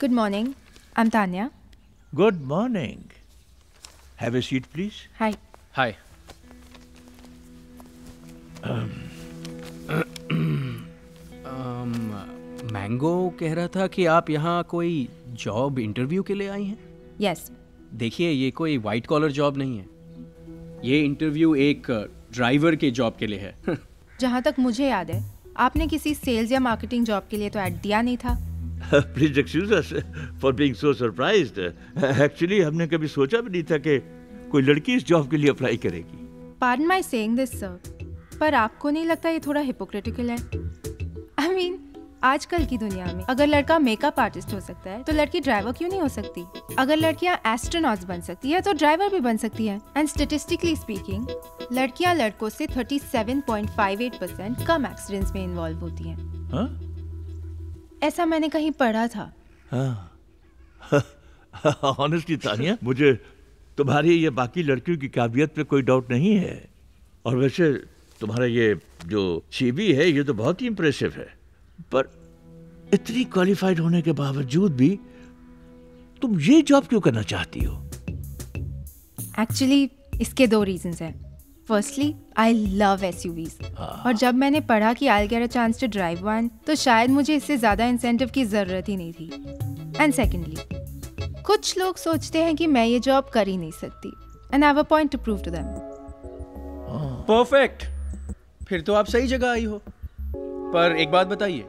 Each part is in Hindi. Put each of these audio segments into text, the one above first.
Good morning. I'm Tanya. Good morning. Have a seat, please. Hi. Hi mango कह रहा था कि आप यहाँ कोई जॉब इंटरव्यू के लिए आई हैं Yes. देखिए ये कोई वाइट कॉलर जॉब नहीं है ये इंटरव्यू एक ड्राइवर के जॉब के लिए है जहाँ तक मुझे याद है आपने किसी सेल्स या मार्केटिंग जॉब के लिए तो ऐड दिया नहीं था please excuse us for being so surprised actually हमने कभी सोचा भी नहीं था कि कोई लड़की इस जॉब के लिए अप्लाई करेगी। Pardon my saying this, sir. पर आपको नहीं लगता ये थोड़ा हिपोक्रिटिकल है? आई I मीन mean, आजकल की दुनिया में अगर लड़का मेकअप आर्टिस्ट हो सकता है तो लड़की ड्राइवर क्यों नहीं हो सकती? अगर लड़कियाँ एस्ट्रोनॉट्स बन सकती है तो ड्राइवर भी बन सकती है। एंड स्टेटिस्टिकली स्पीकिंग लड़कियाँ लड़कों से 37.58 परसेंट कम एक्सीडेंट्स में इन्वॉल्व होती हैं। हाँ? ऐसा मैंने कहीं पढ़ा था। ऑनेस्टली तानिया मुझे तुम्हारी ये बाकी लड़कियों की काबिलियत पे कोई डाउट नहीं है। और वैसे तुम्हारा ये जो सीवी है ये तो बहुत ही इम्प्रेसिव है। पर इतनी क्वालिफाइड होने के बावजूद भी तुम ये जॉब क्यों करना चाहती हो? एक्चुअली इसके दो रीजंस हैं। फर्स्टली आई लव एस और जब मैंने पढ़ा कि I get a chance to drive one तो शायद मुझे इससे ज़्यादा इंसेंटिव की ज़रूरत ही नहीं थी। एंड सेकेंडली कुछ लोग सोचते हैं कि मैं ये जॉब कर ही नहीं सकती। And have a point to prove to them perfect फिर तो आप सही जगह आई हो। पर एक बात बताइए।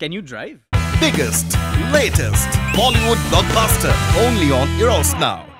Can you drive Biggest, latest Bollywood blockbuster only on Eros Now.